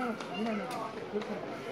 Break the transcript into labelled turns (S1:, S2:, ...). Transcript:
S1: 那나那个，有可能.